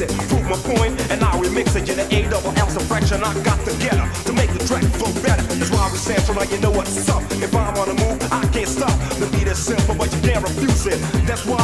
it. Prove my point, and I remix it. You're the A double L fraction. I got to get to make the track flow better. That's why I recension, like you know what's up. If I'm on the move, I can't stop. The beat is simple, but you can't refuse it. That's why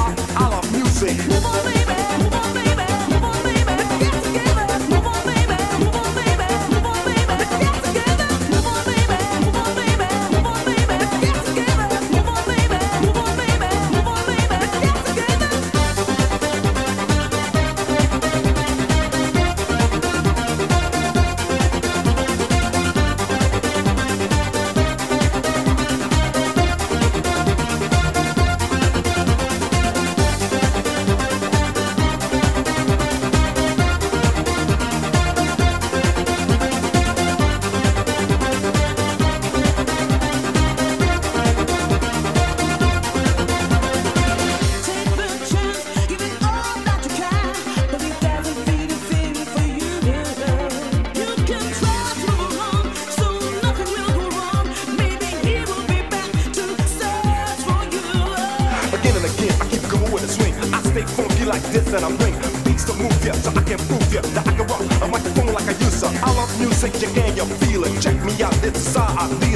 like this and I'm bring beats to move ya, so I can prove ya that I can rock a microphone like I used to. I love music, you can, you feel it. Check me out, this is how I feel